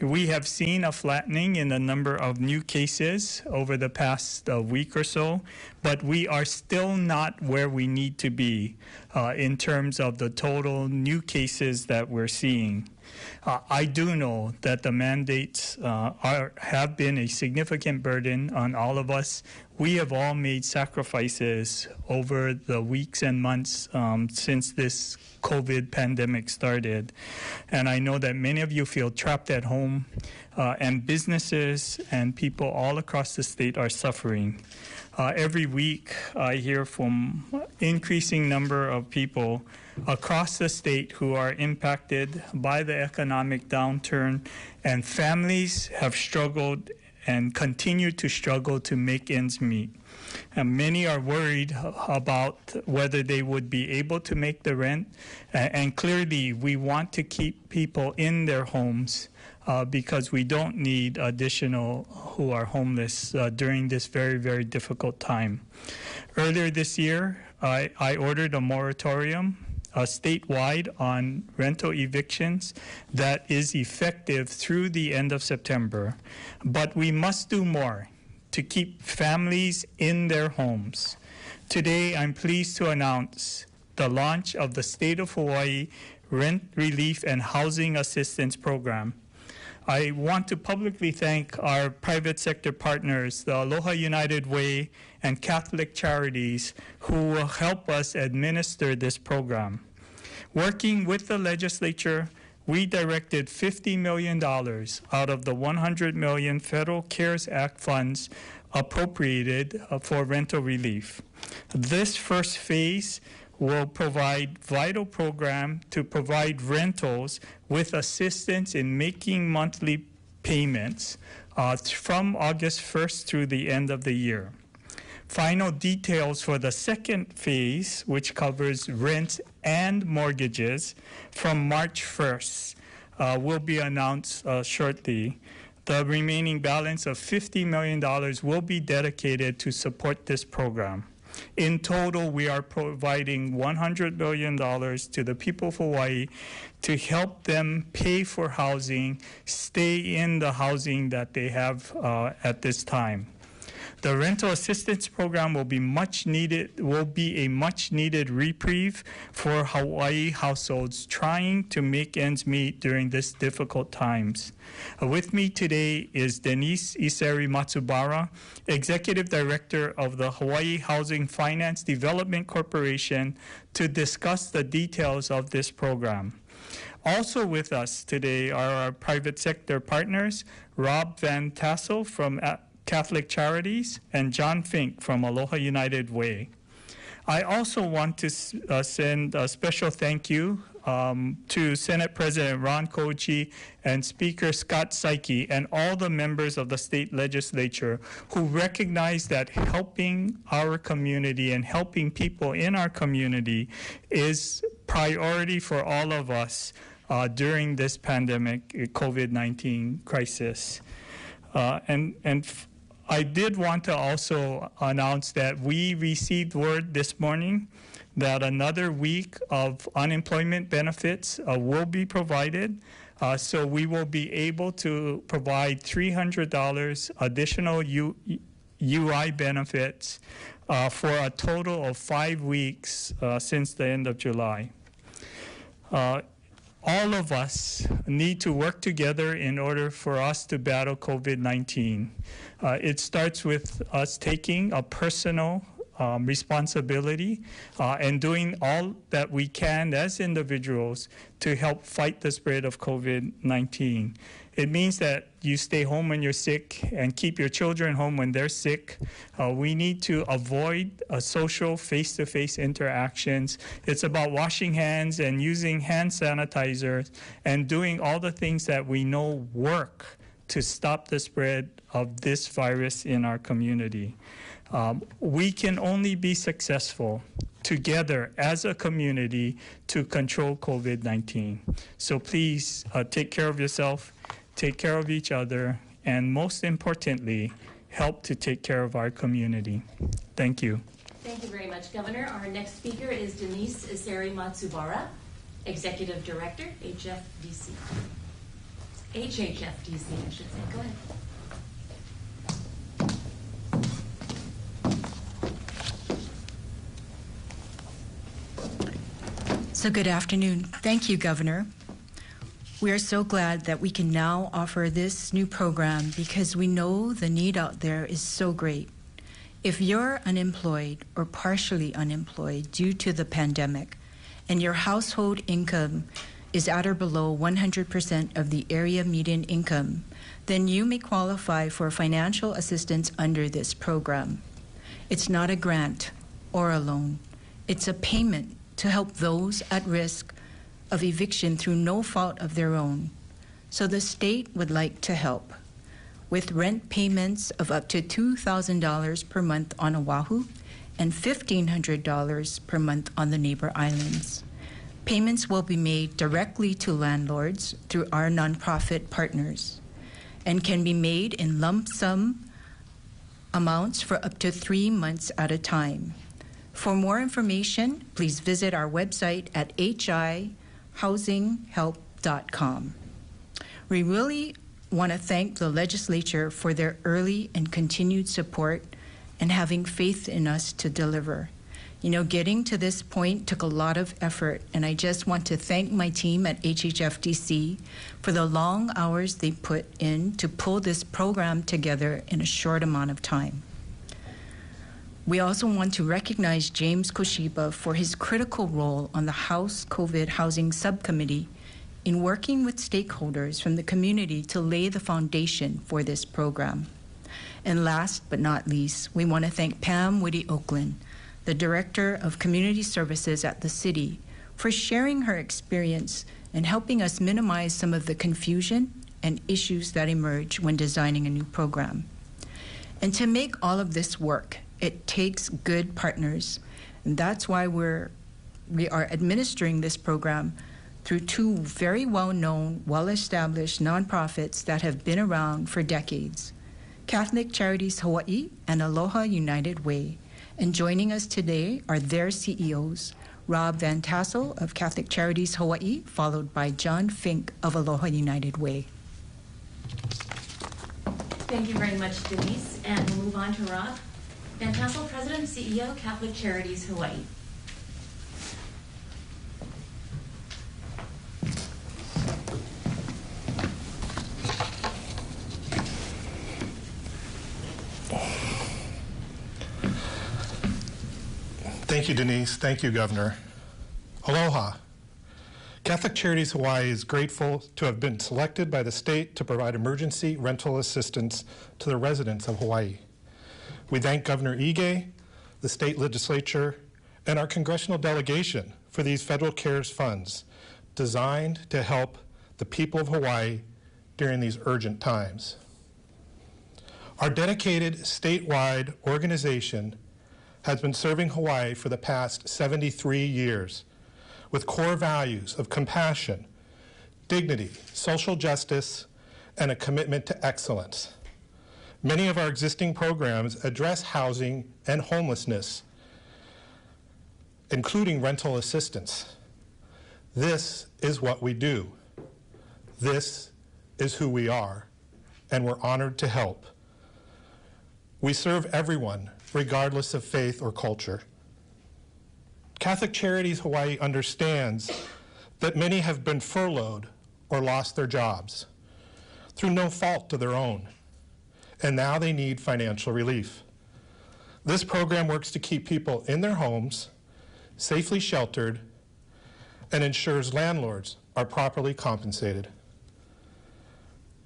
we have seen a flattening in the number of new cases over the past uh, week or so, but we are still not where we need to be uh, in terms of the total new cases that we're seeing. Uh, I do know that the mandates uh, are, have been a significant burden on all of us. We have all made sacrifices over the weeks and months um, since this COVID pandemic started. And I know that many of you feel trapped at home, uh, and businesses and people all across the state are suffering. Uh, every week, I hear from increasing number of people across the state who are impacted by the economic downturn, and families have struggled and continue to struggle to make ends meet. And many are worried about whether they would be able to make the rent. And clearly, we want to keep people in their homes uh, because we don't need additional who are homeless uh, during this very, very difficult time. Earlier this year, I, I ordered a moratorium uh, statewide on rental evictions that is effective through the end of September. But we must do more to keep families in their homes. Today, I'm pleased to announce the launch of the State of Hawaii Rent Relief and Housing Assistance Program. I want to publicly thank our private sector partners, the Aloha United Way and Catholic Charities, who will help us administer this program. Working with the legislature, we directed $50 million out of the 100 million Federal CARES Act funds appropriated uh, for rental relief. This first phase will provide vital program to provide rentals with assistance in making monthly payments uh, from August 1st through the end of the year. Final details for the second phase, which covers rents and mortgages from March 1st, uh, will be announced uh, shortly. The remaining balance of $50 million will be dedicated to support this program. In total, we are providing $100 billion to the people of Hawaii to help them pay for housing, stay in the housing that they have uh, at this time. The rental assistance program will be much needed will be a much needed reprieve for Hawaii households trying to make ends meet during this difficult times. With me today is Denise Iseri Matsubara, Executive Director of the Hawaii Housing Finance Development Corporation, to discuss the details of this program. Also with us today are our private sector partners, Rob Van Tassel from Catholic Charities, and John Fink from Aloha United Way. I also want to uh, send a special thank you um, to Senate President Ron Kouchi and Speaker Scott Saiki and all the members of the state legislature who recognize that helping our community and helping people in our community is priority for all of us uh, during this pandemic COVID-19 crisis. Uh, and and I did want to also announce that we received word this morning that another week of unemployment benefits uh, will be provided. Uh, so we will be able to provide $300 additional U UI benefits uh, for a total of five weeks uh, since the end of July. All of us need to work together in order for us to battle COVID-19. Uh, it starts with us taking a personal um, responsibility uh, and doing all that we can as individuals to help fight the spread of COVID-19. It means that you stay home when you're sick and keep your children home when they're sick. Uh, we need to avoid uh, social face-to-face interactions. It's about washing hands and using hand sanitizers and doing all the things that we know work to stop the spread of this virus in our community. Um, we can only be successful together as a community to control COVID-19. So please uh, take care of yourself take care of each other, and most importantly, help to take care of our community. Thank you. Thank you very much, Governor. Our next speaker is Denise Iseri Matsubara, Executive Director, HFDC. HHFDC, I should say. Go ahead. So, good afternoon. Thank you, Governor. We are so glad that we can now offer this new program because we know the need out there is so great. If you're unemployed or partially unemployed due to the pandemic and your household income is at or below 100% of the area median income, then you may qualify for financial assistance under this program. It's not a grant or a loan, it's a payment to help those at risk of eviction through no fault of their own. So the state would like to help with rent payments of up to $2,000 per month on Oahu and $1,500 per month on the neighbor islands. Payments will be made directly to landlords through our nonprofit partners and can be made in lump sum amounts for up to three months at a time. For more information, please visit our website at hihousinghelp.com. We really want to thank the legislature for their early and continued support and having faith in us to deliver. You know, getting to this point took a lot of effort, and I just want to thank my team at HHFDC for the long hours they put in to pull this program together in a short amount of time. We also want to recognize James Koshiba for his critical role on the House COVID Housing Subcommittee in working with stakeholders from the community to lay the foundation for this program. And last but not least, we want to thank Pam Witty Oakland, the Director of Community Services at the city, for sharing her experience and helping us minimize some of the confusion and issues that emerge when designing a new program. And to make all of this work, it takes good partners. And that's why we're, we are administering this program through two very well known, well established nonprofits that have been around for decades Catholic Charities Hawaii and Aloha United Way. And joining us today are their CEOs, Rob Van Tassel of Catholic Charities Hawaii, followed by John Fink of Aloha United Way. Thank you very much, Denise. And we'll move on to Rob. Van Tassel, President and CEO, Catholic Charities Hawaii. Thank you, Denise. Thank you, Governor. Aloha. Catholic Charities Hawaii is grateful to have been selected by the state to provide emergency rental assistance to the residents of Hawaii. We thank Governor Ige, the state legislature, and our congressional delegation for these federal CARES funds designed to help the people of Hawaii during these urgent times. Our dedicated statewide organization has been serving Hawaii for the past 73 years with core values of compassion, dignity, social justice, and a commitment to excellence. Many of our existing programs address housing and homelessness, including rental assistance. This is what we do. This is who we are, and we're honored to help. We serve everyone regardless of faith or culture. Catholic Charities Hawaii understands that many have been furloughed or lost their jobs through no fault of their own, and now they need financial relief. This program works to keep people in their homes, safely sheltered, and ensures landlords are properly compensated.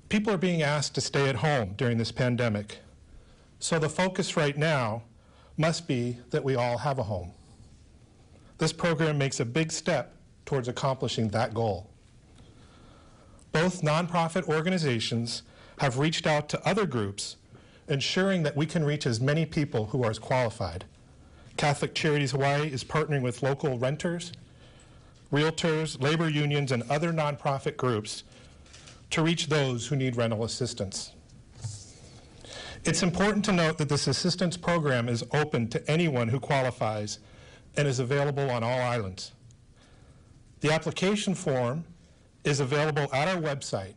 People are being asked to stay at home during this pandemic so the focus right now must be that we all have a home. This program makes a big step towards accomplishing that goal. Both nonprofit organizations have reached out to other groups, ensuring that we can reach as many people who are as qualified. Catholic Charities Hawaii is partnering with local renters, realtors, labor unions, and other nonprofit groups to reach those who need rental assistance. It's important to note that this assistance program is open to anyone who qualifies and is available on all islands. The application form is available at our website,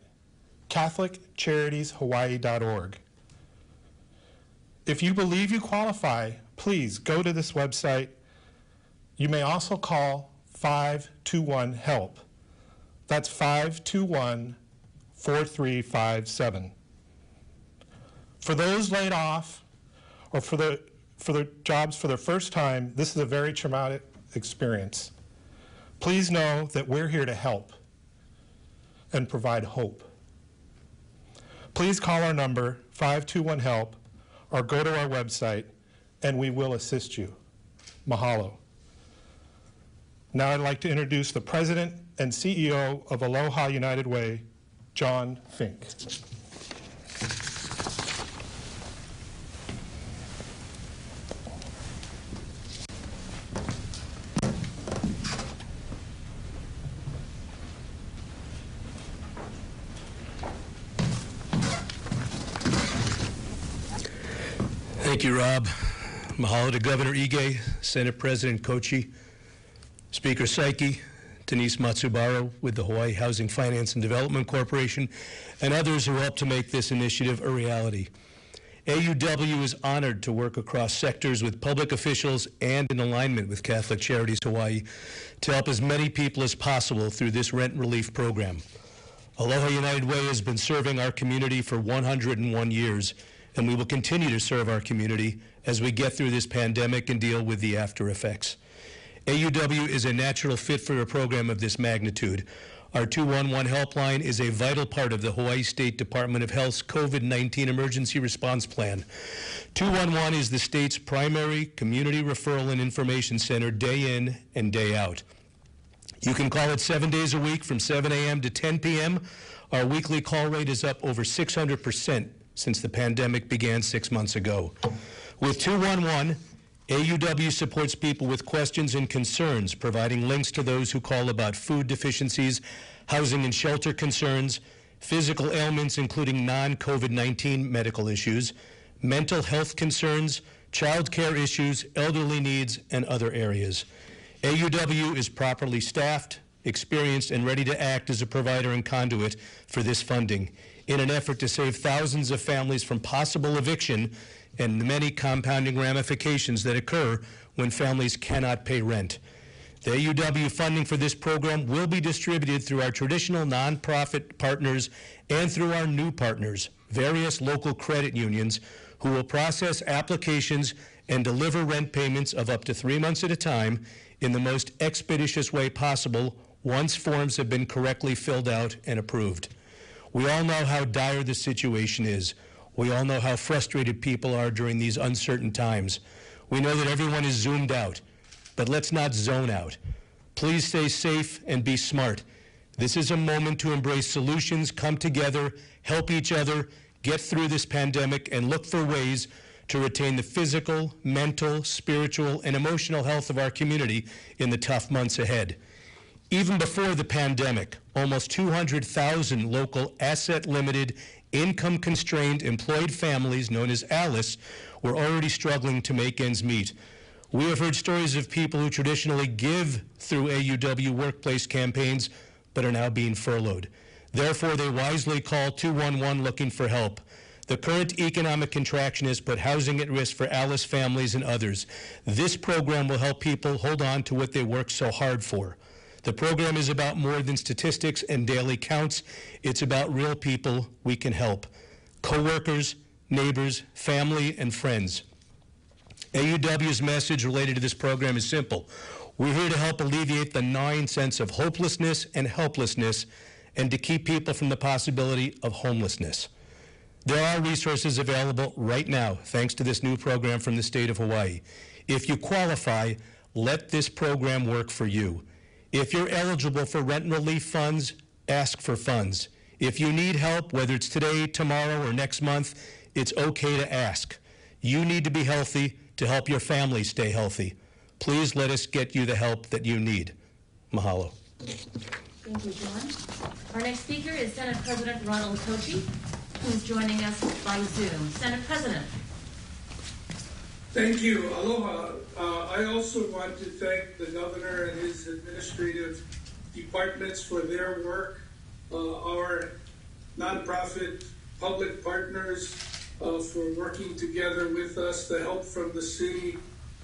CatholicCharitiesHawaii.org. If you believe you qualify, please go to this website. You may also call 521 HELP. That's 521 4357. For those laid off or for the, for the jobs for the first time, this is a very traumatic experience. Please know that we're here to help and provide hope. Please call our number, 521 HELP, or go to our website, and we will assist you. Mahalo. Now I'd like to introduce the President and CEO of Aloha United Way, John Fink. Thank. Mahalo to Governor Ige, Senate President Kouchi, Speaker Saiki, Denise Matsubara with the Hawaii Housing Finance and Development Corporation, and others who helped to make this initiative a reality. AUW is honored to work across sectors with public officials and in alignment with Catholic Charities Hawaii to help as many people as possible through this rent relief program. Aloha United Way has been serving our community for 101 years, and we will continue to serve our community as we get through this pandemic and deal with the after effects. AUW is a natural fit for a program of this magnitude. Our 211 helpline is a vital part of the Hawaii State Department of Health's COVID 19 emergency response plan. 211 is the state's primary community referral and information center day in and day out. You can call it seven days a week from 7 a.m. to 10 p.m. Our weekly call rate is up over 600% since the pandemic began six months ago. With 211, AUW supports people with questions and concerns, providing links to those who call about food deficiencies, housing and shelter concerns, physical ailments, including non COVID 19 medical issues, mental health concerns, child care issues, elderly needs, and other areas. AUW is properly staffed, experienced, and ready to act as a provider and conduit for this funding in an effort to save thousands of families from possible eviction and the many compounding ramifications that occur when families cannot pay rent. The AUW funding for this program will be distributed through our traditional nonprofit partners and through our new partners, various local credit unions, who will process applications and deliver rent payments of up to three months at a time in the most expeditious way possible once forms have been correctly filled out and approved. We all know how dire the situation is. We all know how frustrated people are during these uncertain times. We know that everyone is zoomed out, but let's not zone out. Please stay safe and be smart. This is a moment to embrace solutions, come together, help each other, get through this pandemic, and look for ways to retain the physical, mental, spiritual, and emotional health of our community in the tough months ahead. Even before the pandemic, almost 200,000 local asset limited, income constrained employed families, known as ALICE, were already struggling to make ends meet. We have heard stories of people who traditionally give through AUW workplace campaigns but are now being furloughed. Therefore, they wisely call 211 looking for help. The current economic contraction has put housing at risk for Alice families and others. This program will help people hold on to what they worked so hard for. The program is about more than statistics and daily counts. It's about real people we can help coworkers, neighbors, family, and friends. AUW's message related to this program is simple. We're here to help alleviate the gnawing sense of hopelessness and helplessness and to keep people from the possibility of homelessness. There are resources available right now thanks to this new program from the state of Hawaii. If you qualify, let this program work for you. If you're eligible for rent relief funds, ask for funds. If you need help, whether it's today, tomorrow, or next month, it's okay to ask. You need to be healthy to help your family stay healthy. Please let us get you the help that you need. Mahalo. Thank you, John. Our next speaker is Senate President Ronald Kouchi, who's joining us by Zoom. Senate President. Thank you. Aloha. Uh, I also want to thank the governor and his administrative departments for their work. Uh, our nonprofit public partners uh, for working together with us, the help from the city,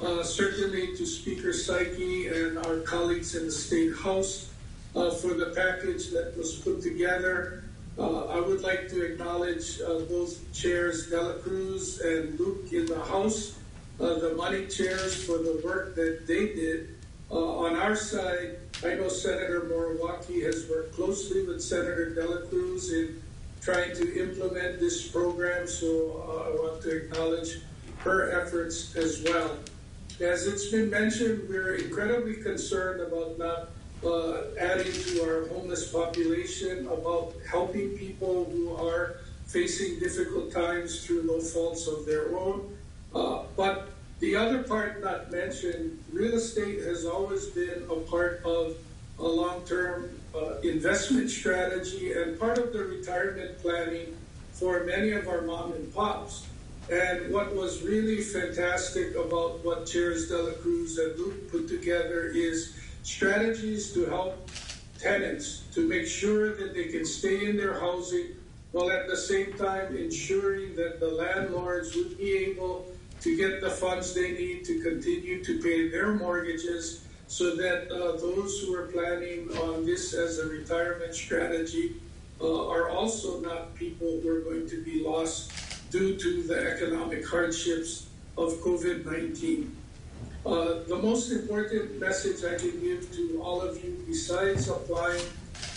uh, certainly to Speaker Saiki and our colleagues in the State House uh, for the package that was put together. Uh, I would like to acknowledge both chairs Dela Cruz and Luke in the House, uh, the money chairs for the work that they did. Uh, on our side, I know Senator Moriwaki has worked closely with Senator Dela Cruz in trying to implement this program, so uh, I want to acknowledge her efforts as well. As it's been mentioned, we're incredibly concerned about not uh, adding to our homeless population, about helping people who are facing difficult times through no faults of their own. Uh, but the other part not mentioned, real estate has always been a part of a long-term uh, investment strategy and part of the retirement planning for many of our mom and pops. And what was really fantastic about what Chairs Dela Cruz and Luke put together is strategies to help tenants to make sure that they can stay in their housing while at the same time ensuring that the landlords would be able to get the funds they need to continue to pay their mortgages so that uh, those who are planning on this as a retirement strategy uh, are also not people who are going to be lost due to the economic hardships of COVID 19. Uh, the most important message I can give to all of you, besides applying,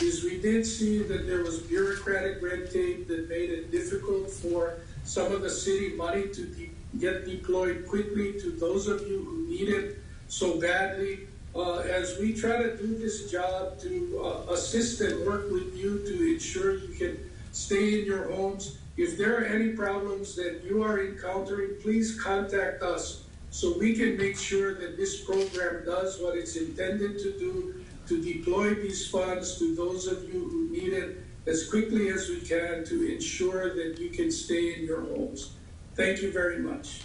is we did see that there was bureaucratic red tape that made it difficult for some of the city money to de- get deployed quickly to those of you who need it so badly. Uh, as we try to do this job to uh, assist and work with you to ensure you can stay in your homes, if there are any problems that you are encountering, please contact us so we can make sure that this program does what it's intended to do to deploy these funds to those of you who need it as quickly as we can to ensure that you can stay in your homes. Thank you very much.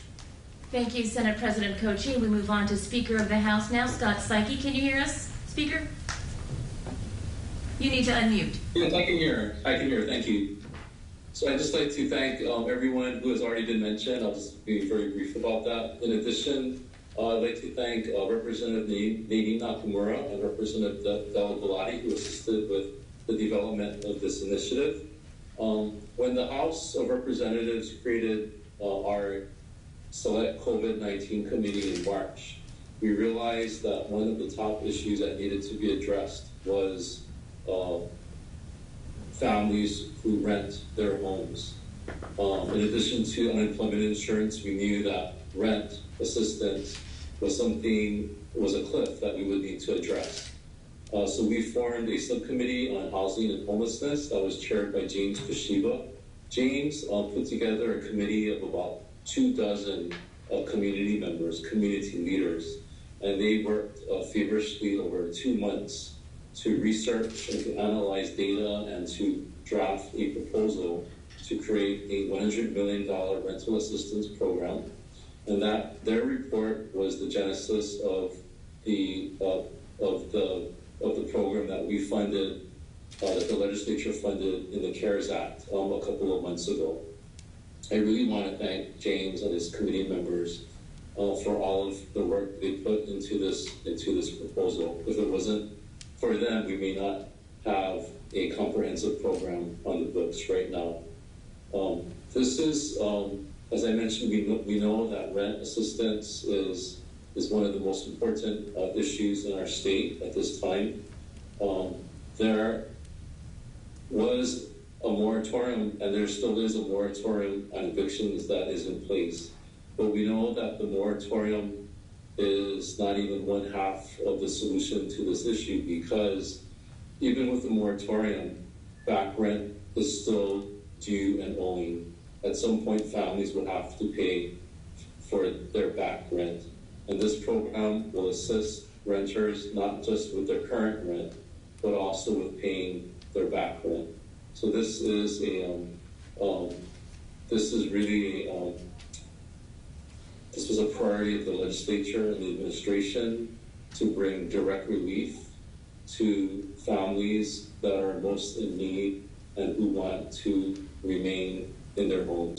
Thank you, Senate President Kouchi. We move on to Speaker of the House now, Scott Saiki. Can you hear us, Speaker? You need to unmute. Yes, I can hear. I can hear. Thank you. So I'd just like to thank um, everyone who has already been mentioned. I'll just be very brief about that. In addition, uh, I'd like to thank uh, Representative Nadine Nakamura and Representative Della Belatti who assisted with the development of this initiative. Um, when the House of Representatives created uh, our Select COVID-19 Committee in March, we realized that one of the top issues that needed to be addressed was uh, families who rent their homes. Um, in addition to unemployment insurance, we knew that rent assistance was something, was a cliff that we would need to address. Uh, so we formed a subcommittee on housing and homelessness that was chaired by James Koshiba. James uh, put together a committee of about two dozen uh, community members, community leaders, and they worked uh, feverishly over two months to research and to analyze data and to draft a proposal to create a $100 million rental assistance program. And that their report was the genesis of the of the of the program that we funded, uh, that the legislature funded in the CARES Act um, a couple of months ago. I really want to thank James and his committee members uh, for all of the work they put into this into this proposal. If it wasn't for them, we may not have a comprehensive program on the books right now. Um, this is, um, as I mentioned, we know, we know that rent assistance is is one of the most important uh, issues in our state at this time. Um, there was a moratorium, and there still is a moratorium on evictions that is in place. But we know that the moratorium is not even one half of the solution to this issue because even with the moratorium, back rent is still due and owing. At some point, families would have to pay for their back rent. And this program will assist renters not just with their current rent, but also with paying their back rent. So this is a, um, um, this is really, um, this was a priority of the legislature and the administration to bring direct relief to families that are most in need and who want to remain in their homes.